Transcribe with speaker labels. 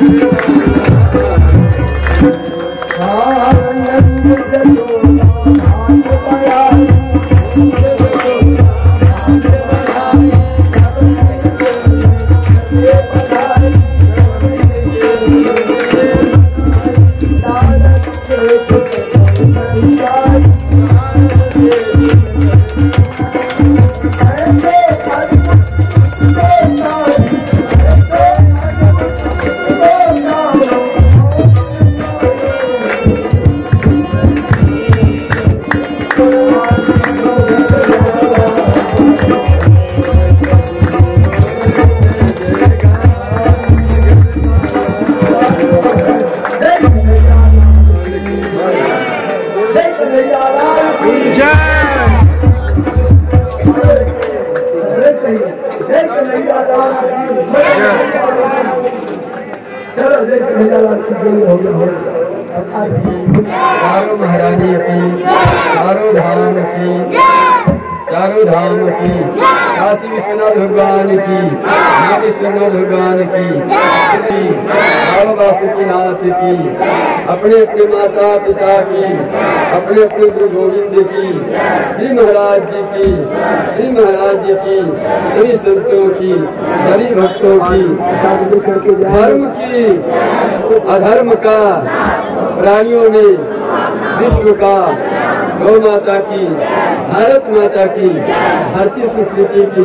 Speaker 1: Yeah. مہاراجی یقین چاروں دھارا یقین چاروں دھام کی کاشی وشونا بھگوان کی ماں وشونا بھگوان کی بابا باسکی ناتھ کی اپنے اپنے ماتا پتا کی اپنے اپنے گرو گوبند کی شری مہاراج جی کی شری مہاراج جی کی سبھی سنتوں کی سبھی
Speaker 2: بھکتوں کی دھرم
Speaker 1: کی ادھرم کا پرانیوں نے وشو کا گو ماتا کی بھارت ماتا کی بھارتی سنسکرتی کی۔